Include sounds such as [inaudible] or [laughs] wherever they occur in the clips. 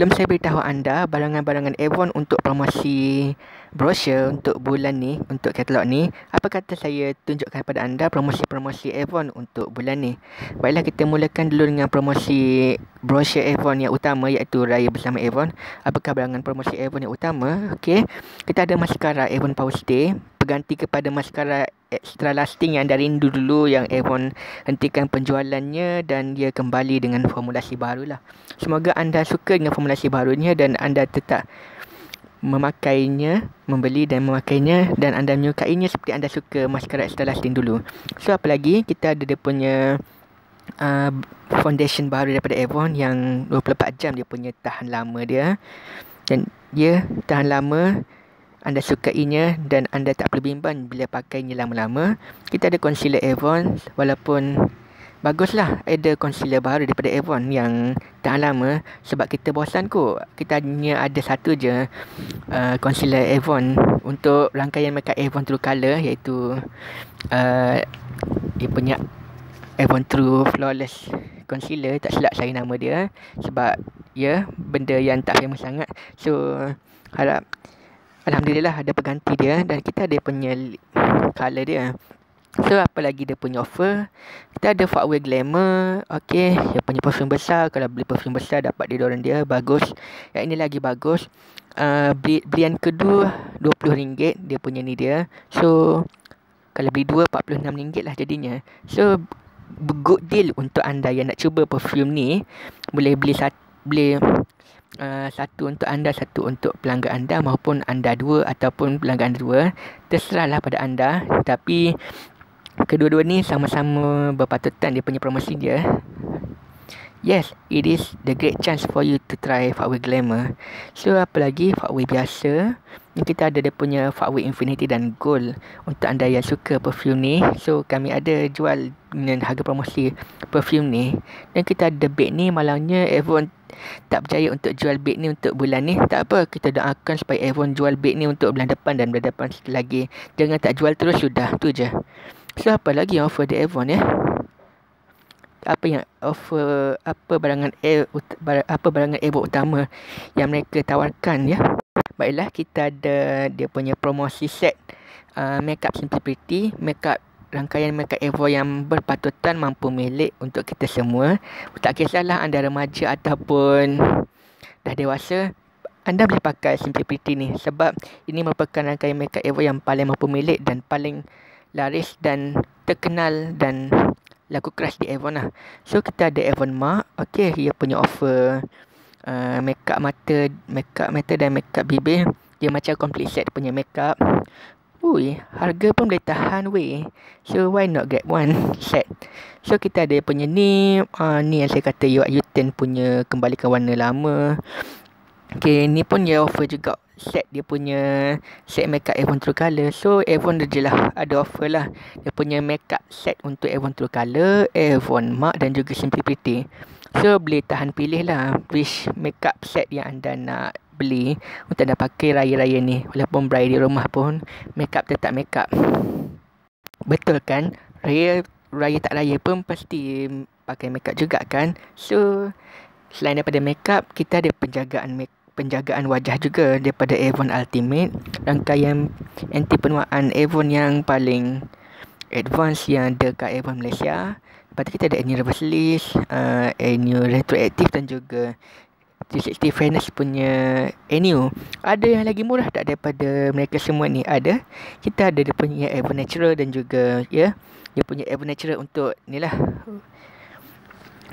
Sebelum saya beritahu anda barangan-barangan Avon untuk promosi brochure untuk bulan ni, untuk katalog ni, apa kata saya tunjukkan kepada anda promosi-promosi Avon untuk bulan ni. Baiklah kita mulakan dulu dengan promosi brochure Avon yang utama iaitu Raya Bersama Avon. Apakah barangan promosi Avon yang utama? Okey. Kita ada mascara Avon Power Stay, berganti kepada mascara extra lasting yang dari rindu dulu yang Avon hentikan penjualannya dan dia kembali dengan formulasi baru lah. Semoga anda suka dengan formulasi barunya dan anda tetap memakainya, membeli dan memakainya dan anda menyukainya seperti anda suka mascara extra lasting dulu. So apa lagi? Kita ada dia punya uh, foundation baru daripada Avon yang 24 jam dia punya tahan lama dia. Dan dia tahan lama anda sukainya dan anda tak perlu bimbang bila pakainya lama-lama. Kita ada concealer Avon walaupun baguslah ada concealer baru daripada Avon yang tahan lama sebab kita bosan kot. Kita hanya ada satu je uh, concealer Avon untuk rangkaian makeup Avon True Color iaitu uh, dia punya Avon True Flawless Concealer tak silap saya nama dia sebab ya benda yang tak famous sangat. So harap Alhamdulillah ada pengganti dia dan kita ada punya color dia. So apa lagi dia punya offer? Kita ada Fatway Glamour. Okey, dia punya perfume besar. Kalau beli perfume besar dapat deodorant dia bagus. Yang ini lagi bagus. Uh, beli belian kedua RM20 dia punya ni dia. So kalau beli dua RM46 lah jadinya. So good deal untuk anda yang nak cuba perfume ni. Boleh beli satu boleh Uh, satu untuk anda, satu untuk pelanggan anda maupun anda dua ataupun pelanggan anda dua. Terserahlah pada anda. Tapi kedua-dua ni sama-sama berpatutan dia punya promosi dia. Yes, it is the great chance for you to try Fatway Glamour. So, apa lagi? Fatway biasa. Ni kita ada dia punya Fatway Infinity dan Gold. Untuk anda yang suka perfume ni. So, kami ada jual dengan harga promosi perfume ni. Dan kita ada bag ni. Malangnya Avon tak berjaya untuk jual bag ni untuk bulan ni. Tak apa, kita doakan supaya Avon jual bag ni untuk bulan depan dan bulan depan lagi. Jangan tak jual terus sudah. Tu je. So, apa lagi offer di Avon ya? Apa yang offer apa barangan air apa barangan air utama yang mereka tawarkan ya. Baiklah kita ada dia punya promosi set uh, makeup simplicity makeup rangkaian makeup Evo yang berpatutan mampu milik untuk kita semua. Tak kisahlah anda remaja ataupun dah dewasa anda boleh pakai simplicity ni sebab ini merupakan rangkaian makeup Evo yang paling mampu milik dan paling laris dan terkenal dan lagu crush di Avon lah. So kita ada Avon Mark. Okay, dia punya offer uh, makeup mata, makeup mata dan makeup bibir. Dia macam complete set punya makeup. Ui, harga pun boleh tahan weh. So why not get one [laughs] set? So kita ada punya ni, uh, ni yang saya kata you, you punya kembalikan warna lama. Okay, ni pun dia offer juga set dia punya set makeup Avon True Color. So Avon je lah ada offer lah. Dia punya makeup set untuk Avon True Color, Avon Mark dan juga Simply Pretty. So boleh tahan pilih lah which makeup set yang anda nak beli untuk anda pakai raya-raya ni. Walaupun berada di rumah pun makeup tetap makeup. Betul kan? Raya raya tak raya pun pasti pakai makeup juga kan? So selain daripada makeup kita ada penjagaan makeup penjagaan wajah juga daripada Avon Ultimate. Rangkaian anti penuaan Avon yang paling advance yang ada kat Avon Malaysia. Lepas tu kita ada Annual Reverse uh, Annual Retroactive dan juga 360 Fairness punya Annual. Ada yang lagi murah tak daripada mereka semua ni? Ada. Kita ada dia punya Avon Natural dan juga ya yeah, dia punya Avon Natural untuk ni lah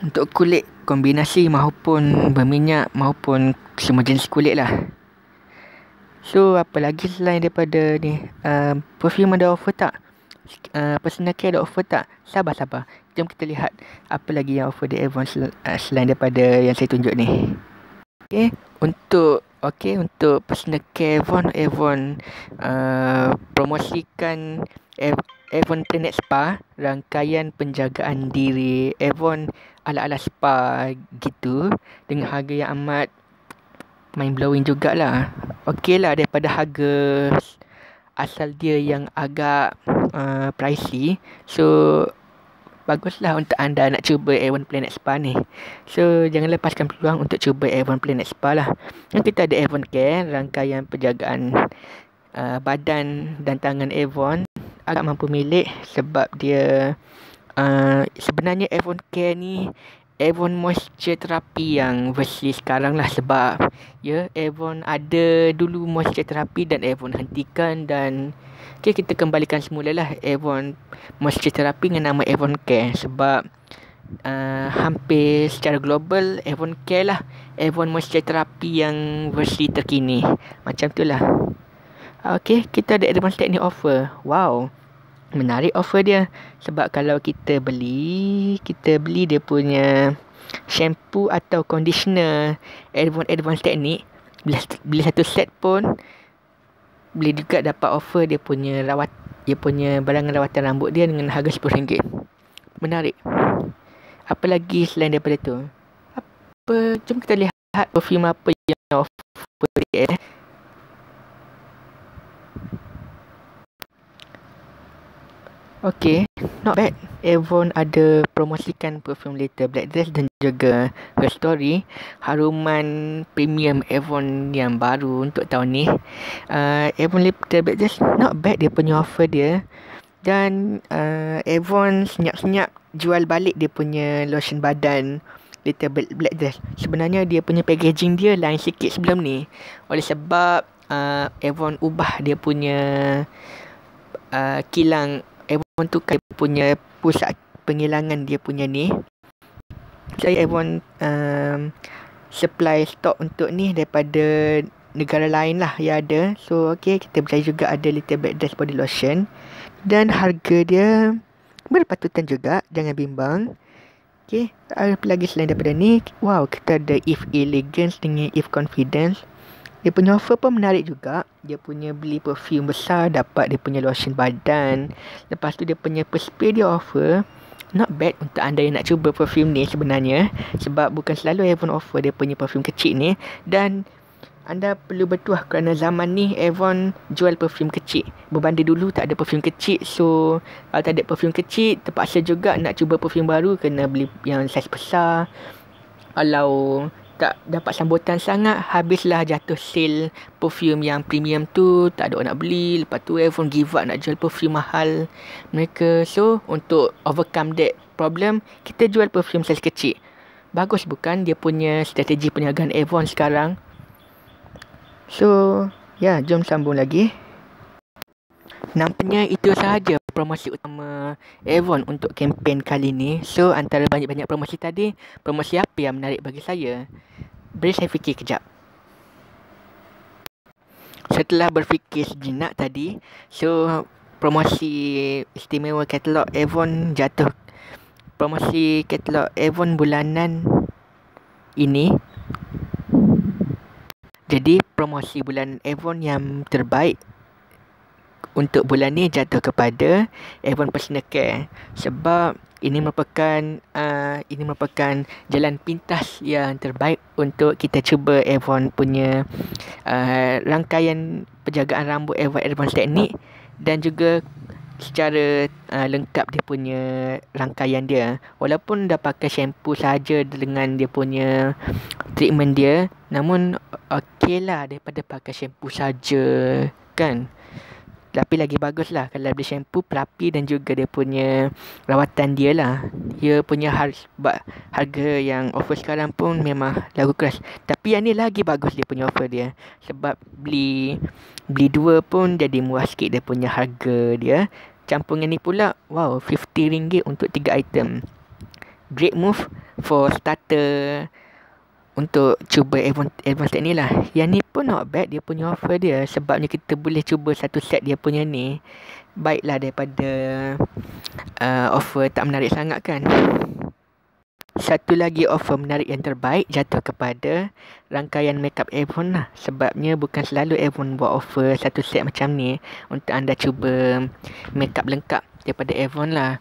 untuk kulit kombinasi maupun berminyak maupun semua jenis kulit lah. So apa lagi selain daripada ni uh, perfume ada offer tak? Uh, personal care ada offer tak? Sabar sabar. Jom kita lihat apa lagi yang offer di Avon sel- uh, selain daripada yang saya tunjuk ni. Okay, untuk okay untuk personal care Avon Avon uh, promosikan Avon Planet Spa rangkaian penjagaan diri Avon ala-ala spa gitu dengan harga yang amat mind blowing jugalah. Okey lah daripada harga asal dia yang agak uh, pricey. So baguslah untuk anda nak cuba Avon Planet Spa ni. So, jangan lepaskan peluang untuk cuba Avon Planet Spa lah. Dan kita ada Avon Care, rangkaian penjagaan uh, badan dan tangan Avon. Agak mampu milik sebab dia uh, sebenarnya Avon Care ni Avon Moisture Therapy yang versi sekarang lah sebab ya Avon ada dulu Moisture Therapy dan Avon hentikan dan okay, kita kembalikan semula lah Avon Moisture Therapy dengan nama Avon Care sebab uh, hampir secara global Avon Care lah Avon Moisture Therapy yang versi terkini. Macam tu lah. Okay, kita ada advance technique offer. Wow menarik offer dia. Sebab kalau kita beli kita beli dia punya shampoo atau conditioner advance advance teknik beli, beli satu set pun boleh juga dapat offer dia punya rawat dia punya barangan rawatan rambut dia dengan harga RM10 menarik. Apa lagi selain daripada tu? Apa jom kita lihat perfume apa yang offer dia Okay, not bad. Avon ada promosikan perfume Little Black Dress dan juga Her Story. Haruman premium Avon yang baru untuk tahun ni. Uh, Avon Little Black Dress not bad dia punya offer dia. Dan uh, Avon senyap-senyap jual balik dia punya lotion badan Little Black Dress. Sebenarnya dia punya packaging dia lain sikit sebelum ni. Oleh sebab uh, Avon ubah dia punya uh, kilang Avon tukar punya pusat penghilangan dia punya ni. Saya Avon um, supply stok untuk ni daripada negara lain lah yang ada. So okay kita boleh juga ada Little Black Dress Body Lotion. Dan harga dia berpatutan juga. Jangan bimbang. Okay. Apa lagi selain daripada ni. Wow kita ada If Elegance dengan If Confidence. Dia punya offer pun menarik juga. Dia punya beli perfume besar dapat dia punya lotion badan. Lepas tu dia punya spray dia offer. Not bad untuk anda yang nak cuba perfume ni sebenarnya. Sebab bukan selalu Avon offer dia punya perfume kecil ni. Dan anda perlu bertuah kerana zaman ni Avon jual perfume kecil. Berbanding dulu tak ada perfume kecil. So kalau tak ada perfume kecil terpaksa juga nak cuba perfume baru kena beli yang saiz besar. Kalau tak dapat sambutan sangat habislah jatuh sale perfume yang premium tu. Tak ada orang nak beli. Lepas tu iPhone give up nak jual perfume mahal mereka. So untuk overcome that problem kita jual perfume saiz kecil. Bagus bukan dia punya strategi perniagaan Avon sekarang? So ya jom sambung lagi. Nampaknya itu sahaja promosi utama Avon untuk kempen kali ini. So antara banyak-banyak promosi tadi, promosi apa yang menarik bagi saya? Beri saya fikir kejap. Setelah berfikir sejenak tadi, so promosi istimewa katalog Avon jatuh. Promosi katalog Avon bulanan ini. Jadi promosi bulan Avon yang terbaik untuk bulan ni jatuh kepada Avon Personal Care. Sebab ini merupakan uh, ini merupakan jalan pintas yang terbaik untuk kita cuba Avon punya uh, rangkaian penjagaan rambut Avon Advanced Technique dan juga secara uh, lengkap dia punya rangkaian dia. Walaupun dah pakai shampoo saja dengan dia punya treatment dia namun okey lah daripada pakai shampoo saja kan tapi lagi bagus lah kalau beli shampoo perapi dan juga dia punya rawatan dia lah. Dia punya harga, harga yang offer sekarang pun memang lagu keras. Tapi yang ni lagi bagus dia punya offer dia. Sebab beli beli dua pun jadi murah sikit dia punya harga dia. Campur dengan ni pula, wow RM50 untuk tiga item. Great move for starter untuk cuba advance, advance ni lah. Yang ni pun not bad dia punya offer dia. Sebabnya kita boleh cuba satu set dia punya ni. Baiklah daripada uh, offer tak menarik sangat kan. Satu lagi offer menarik yang terbaik jatuh kepada rangkaian makeup Avon lah. Sebabnya bukan selalu Avon buat offer satu set macam ni. Untuk anda cuba makeup lengkap daripada Avon lah.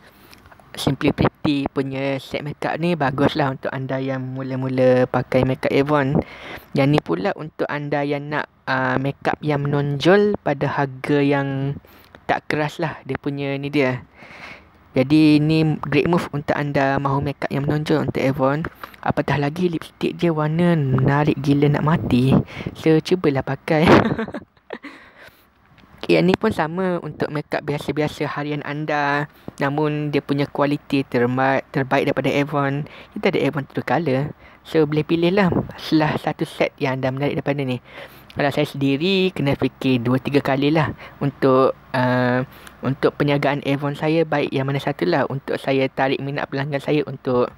Simply Pretty punya set makeup ni bagus lah untuk anda yang mula-mula pakai makeup Avon. Yang ni pula untuk anda yang nak uh, makeup yang menonjol pada harga yang tak keras lah dia punya ni dia. Jadi ni great move untuk anda mahu makeup yang menonjol untuk Avon. Apatah lagi lipstick dia warna menarik gila nak mati. So cubalah pakai. [laughs] Yang ni pun sama untuk makeup biasa-biasa harian anda. Namun dia punya kualiti terbaik, terbaik daripada Avon. Kita ada Avon True Color. So boleh pilih lah salah satu set yang anda menarik daripada ni. Kalau saya sendiri kena fikir 2-3 kali lah untuk uh, untuk penyagaan Avon saya baik yang mana satu lah untuk saya tarik minat pelanggan saya untuk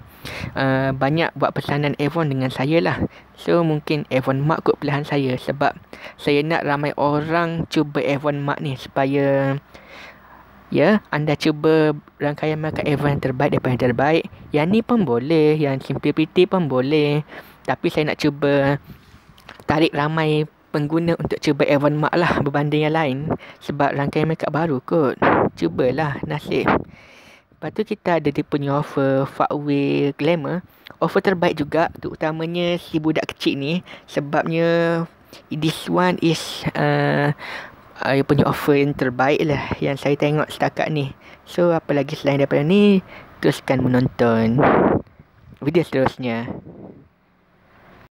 uh, banyak buat pesanan Avon dengan saya lah. So mungkin Avon Mark kot pilihan saya sebab saya nak ramai orang cuba Avon Mark ni supaya Ya, anda cuba rangkaian markah Avon yang terbaik daripada yang terbaik. Yang ni pun boleh, yang Simply Pretty pun boleh. Tapi saya nak cuba tarik ramai pengguna untuk cuba Avon Mark lah berbanding yang lain sebab rangkaian makeup baru kot. Cubalah nasib. Lepas tu kita ada dia punya offer Fuckway Glamour. Offer terbaik juga terutamanya si budak kecil ni sebabnya this one is uh, uh, punya offer yang terbaik lah yang saya tengok setakat ni. So apa lagi selain daripada ni teruskan menonton video seterusnya.